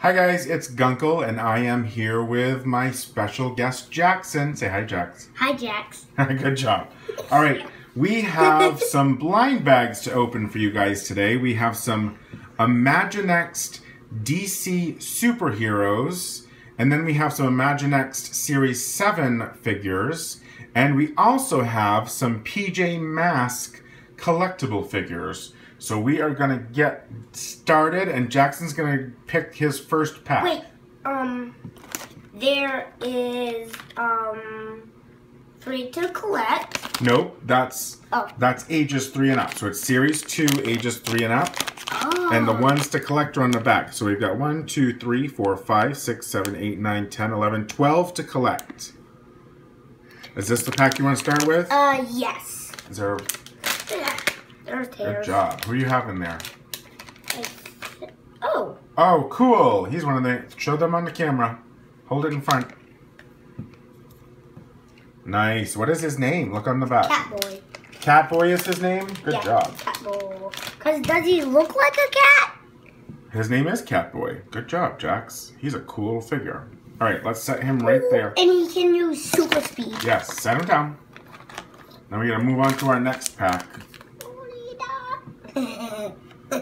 Hi guys, it's Guncle and I am here with my special guest Jackson. Say hi Jax. Hi, Jax. Good job. All right, we have some blind bags to open for you guys today. We have some Imaginext DC superheroes, and then we have some Imaginext Series 7 figures, and we also have some PJ Mask collectible figures. So we are gonna get started, and Jackson's gonna pick his first pack. Wait, um, there is, um, three to collect. Nope, that's Oh. that's ages three and up. So it's series two, ages three and up, Oh. and the ones to collect are on the back. So we've got one, two, three, four, five, six, seven, eight, nine, ten, eleven, twelve to collect. Is this the pack you want to start with? Uh, yes. Is there? There's Good job. Who do you have in there? Oh, Oh, cool. He's one of the. Show them on the camera. Hold it in front. Nice. What is his name? Look on the back. Catboy. Catboy is his name. Good yeah, job. Catboy. Cause does he look like a cat? His name is Catboy. Good job, Jax. He's a cool figure. All right, let's set him right there. And he can use super speed. Yes, set him down. Now we're gonna move on to our next pack.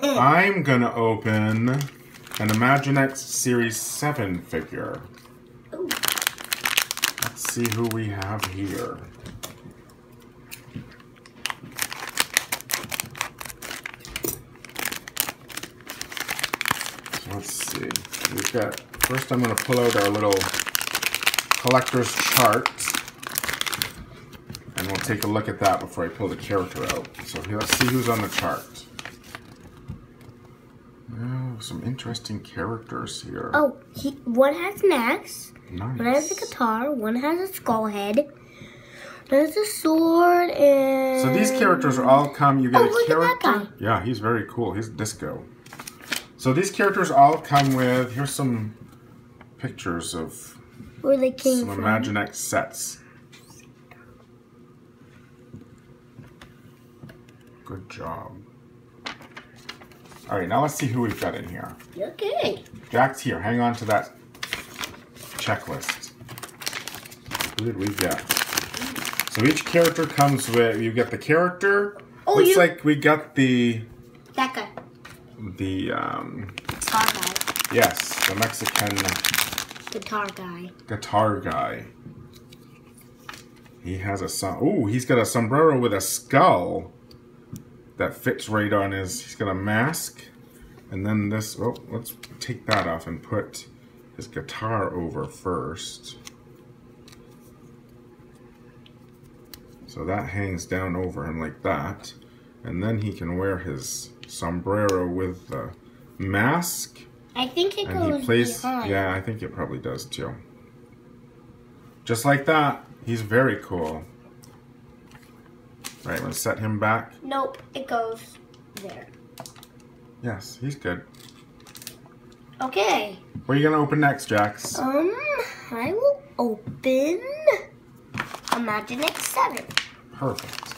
I'm gonna open an Imaginext Series 7 figure. Let's see who we have here. Let's see. We've got, first I'm to pull out our little collector's chart. And we'll take a look at that before I pull the character out. So let's see who's on the chart. Oh, some interesting characters here. oh, he, one has an axe. nice. One has a guitar. One has a skull head. There's a sword and. So these characters are all come. You get Oh, a look at that character. Yeah, he's very cool. He's disco. So these characters all come with. Here's some pictures of Where they came some from. Imaginext sets. Good job. All right, now let's see who we've got in here. Okay. Jack's here. Hang on to that checklist. Who did we get? So each character comes with you get the character. Oh, Looks you- like we got the That guy. the um Guitar guy. yes, the Mexican Guitar guy. guitar guy. He has a Oh, he's got a sombrero with a skull that fits right on his. He's got a mask, and then this. Oh, let's take that off and put his guitar over first. So that hangs down over him like that, and then he can wear his sombrero with the mask. I think it And goes he plays. behind. Yeah, I think it probably does too. Just like that. He's very cool. Right, let's set him back. Nope, it goes there. Yes, he's good. Okay. What are you gonna open next, Jax? Um, I will open Imaginext 7. Perfect.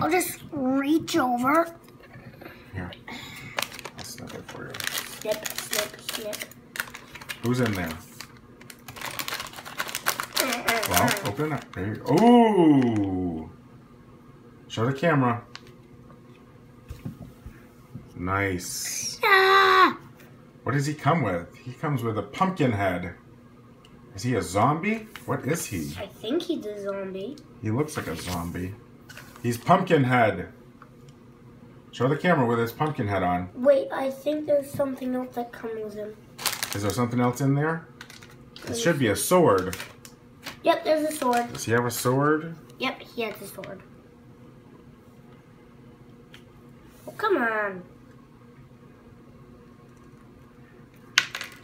I'll just reach over. Here. I'll snip it for you. Snip, snip, snip. Who's in there? Well, open it. There. Ooh! Show the camera. Nice. Ah! What does he come with? He comes with a pumpkin head. Is he a zombie? What is he? I think he's a zombie. He looks like a zombie. He's pumpkin head. Show the camera with his pumpkin head on. Wait, I think there's something else that comes with him. Is there something else in there? It should be a sword. Yep, there's a sword. Does he have a sword? Yep, he has a sword. Oh, come on.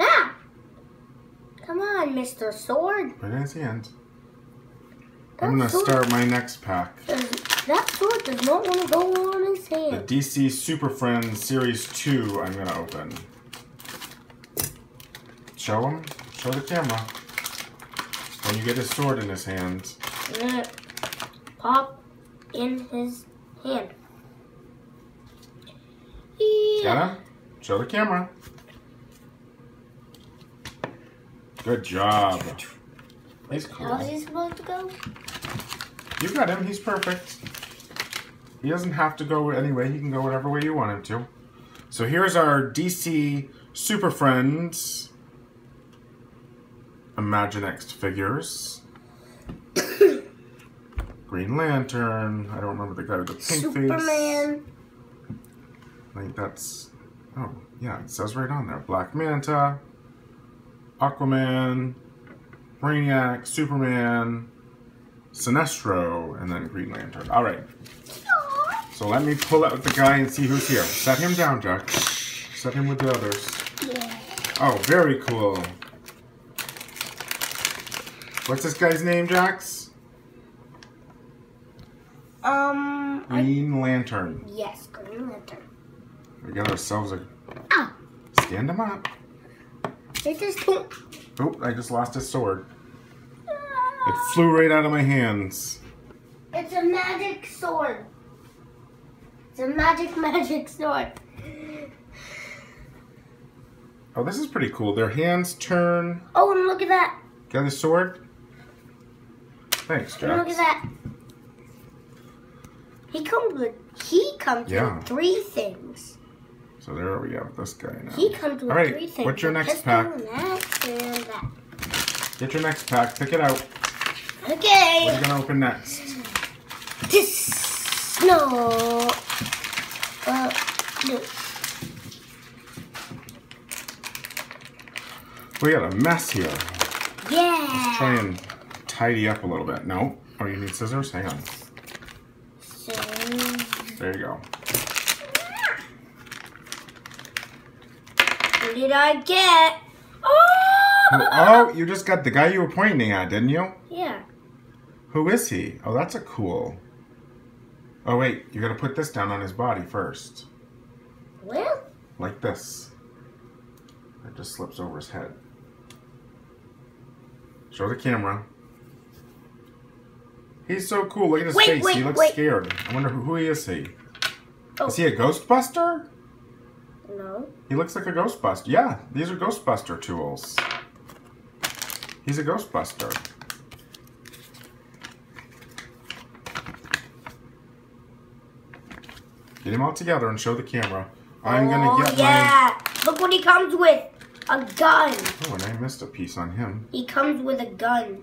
Ah! Come on, Mr. Sword. Put it in his hand. That I'm gonna sword start my next pack. does- that sword does not want to go on his hand. The. DC Super Friends Series 2 I'm gonna open. Show him. Show the camera. When you get his sword in his hand. I'm pop in his hand. Got him? Show the camera. Good job. He's cool. How's he supposed to go? You got him. He's perfect. He doesn't have to go anyway. He can go whatever way you want him to. So here's our DC Super Friends Imaginext figures. Green Lantern. I don't remember the guy with the pink face. Superman. I think that's. Oh, yeah, it says right on there. Black Manta, Aquaman, Brainiac, Superman, Sinestro, and then Green Lantern. All right. So let me pull out the guy and see who's here. Set him down, Jack. Set him with the others. Yeah. Oh, very cool. What's this guy's name, Jax? Um. I, Green Lantern. yes, Green Lantern. We got ourselves a. Ah. Stand him up. It just. Oh, I just lost his sword. It flew right out of my hands. It's a magic sword. It's a magic, magic sword. Oh, this is pretty cool. Their hands turn. Oh, and look at that. Got a sword? Thanks, And look at that. He comes with. He comes Yeah. with three things. So there we have this guy now. He comes with All right, three things. what's your next pack? And that and that. Get your next pack. Pick it out. Okay. What are you gonna open next? This no. Uh, no. We got a mess here. Yeah. Let's Try and tidy up a little bit. No. Oh, you need scissors? Hang on. There you go. what did I get? Oh! oh. Oh, you just got the guy you were pointing at, didn't you? Yeah. Who is he? Oh, that's a cool. Oh, wait. You gotta put this down on his body first. Well, Like this. It just slips over his head. Show the camera. He's so cool. Look at his Wait, face. he looks wait. scared. I wonder who, who he is. He Oh. is he a oh. Ghostbuster? no. He looks like a Ghostbuster. Yeah, these are Ghostbuster tools. He's a Ghostbuster. Get him all together and show the camera. I'm oh, gonna get yeah. Look what he comes with. A gun. Oh, and I missed a piece on him. He comes with a gun.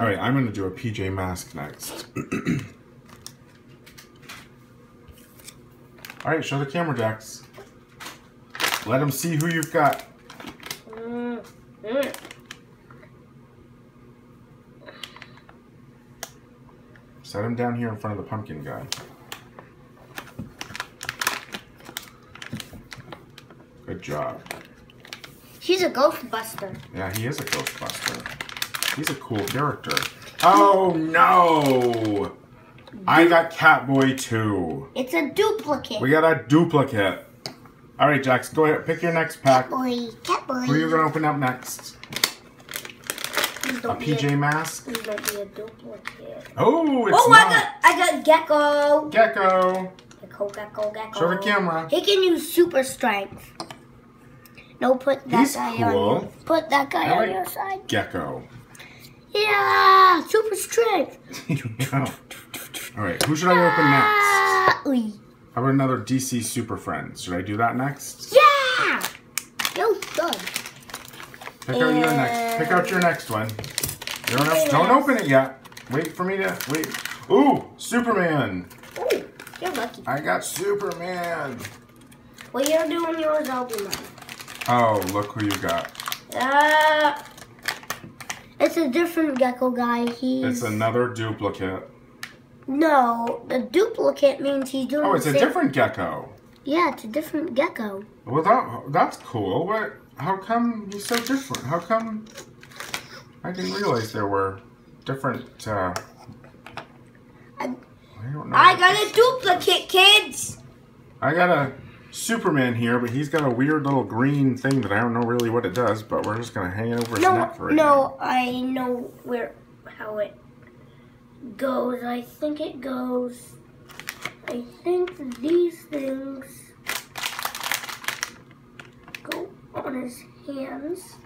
All right, I'm gonna do a PJ Mask next. all right, show the camera, Dex. Let them see who you've got. Mm. Set him down here in front of the pumpkin guy. Good job. He's a Ghostbuster. Yeah, he is a Ghostbuster. He's a cool character. Oh no! I got Catboy too. It's a duplicate. We got a duplicate. All right, Jax, go ahead. Pick your next pack. Boy, Catboy. Who are you gonna open up next? A PJ Mask? Please don't be a duplicate. Oh, it's oh, I got, I got Gecko. Gecko. Gecko, Gecko, Gecko. Show the camera. He can use super strength. No, put that He's guy cool. on your, Put that guy I on like- your side. Gecko. Yeah, super strength. All right, who should I open next? Ah. How about another DC Super Friends? Should I do that next? Yeah. Yo, good. Pick out your next. Pick out your next one. You don't, have- don't open it yet. Wait for me to wait. Ooh, Superman! Ooh, you're lucky. I got Superman. Well, you're doing yours, I'll do mine. Oh, look who you got. Uh, it's a different gecko guy. He's It's another duplicate. no. The duplicate means he's doing. Oh, it's a same- different gecko. Yeah, it's a different gecko. Well, that that's cool. What? How come he's so different? How come? I didn't realize there were different. Uh, I, I don't know. I got a duplicate, kids. I got a Superman here, but he's got a weird little green thing that I don't know really what it does. But we're just gonna hang it over his No, neck for right no, I know where how it goes. I think it goes. I think these things go on his hands.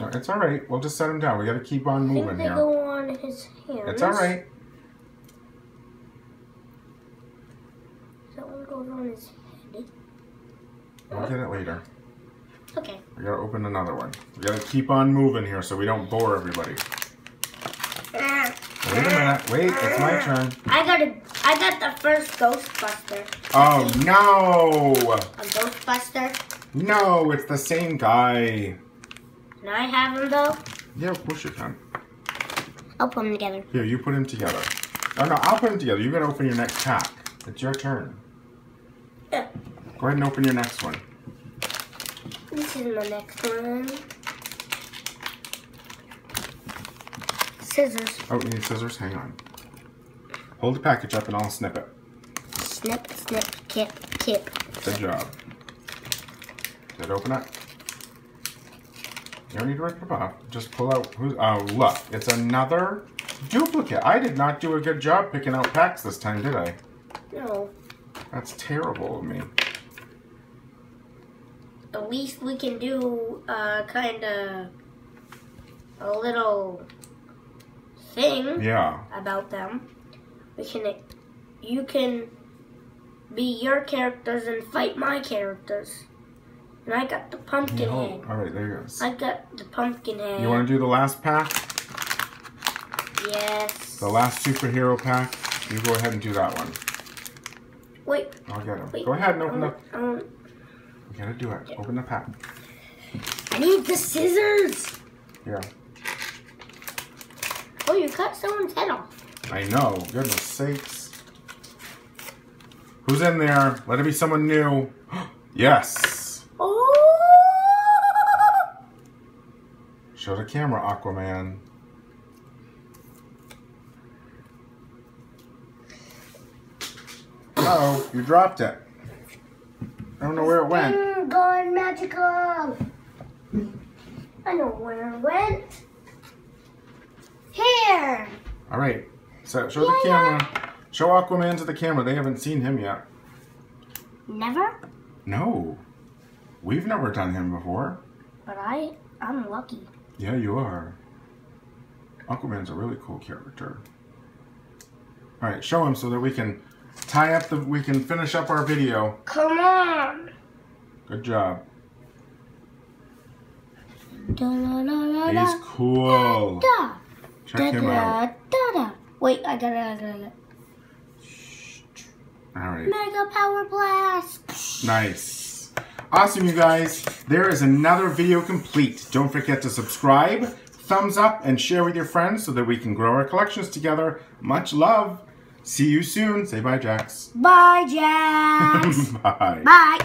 No, It's all right. We'll just set him down. We got to keep on I think moving they here. go on his hands. It's all right. That one goes on his head. We'll get it later. Okay. We gotta open another one. We gotta keep on moving here so we don't bore everybody. Wait a minute. Wait, it's my turn. I got a. I got the first Ghostbuster. Oh no! A Ghostbuster. No, it's the same guy. Can I have him though? Yeah, of course you can. I'll put them together. Here, you put them together. Oh no, I'll put them together. You gotta open your next pack. It's your turn. Yeah. Go ahead and open your next one. This is my next one. Scissors. Oh, you need scissors? Hang on. Hold the package up and I'll snip it. Snip, snip, kip, kip. Good job. Did it open up? You don't need to rip it off. Just pull out. Who's? Oh, look! It's another duplicate. I did not do a good job picking out packs this time, did I? No. That's terrible of me. At least we can do uh, kind of a little thing Yeah. about them. We can, you can be your characters and fight my characters. And I got the pumpkin Oh, head. all right, there you go. I got the pumpkin head. You want to do the last pack? Yes. The last superhero pack? You go ahead and do that one. Wait. I'll get him. Wait. Go ahead and open I the. want- You gotta do it. Open the pack. I need the scissors. Yeah. Oh, you cut someone's head off. I know. Goodness sakes. Who's in there? Let it be someone new. yes. Oh! Show the camera, Aquaman. Uh oh, you dropped it. I don't know where it went. Mm, gone magical. I know where it went. Here. All right. So show the Yeah, camera. Show Aquaman to the camera. They haven't seen him yet. Never, No. We've never done him before. but I I'm lucky. Yeah, you are. Aquaman's a really cool character. All right, show him so that we can tie up the. We can finish up our video. Come on. Good job. Da-da-da-da-da. He's cool. Da. Check him out. Da-da-da-da. Wait, I got it. I got it. I got it. All right. Mega power blast. Nice. Awesome, you guys. There is another video complete. Don't forget to subscribe, thumbs up, and share with your friends so that we can grow our collections together. Much love. See you soon. Say bye, Jax. Bye, Jax. bye. Bye.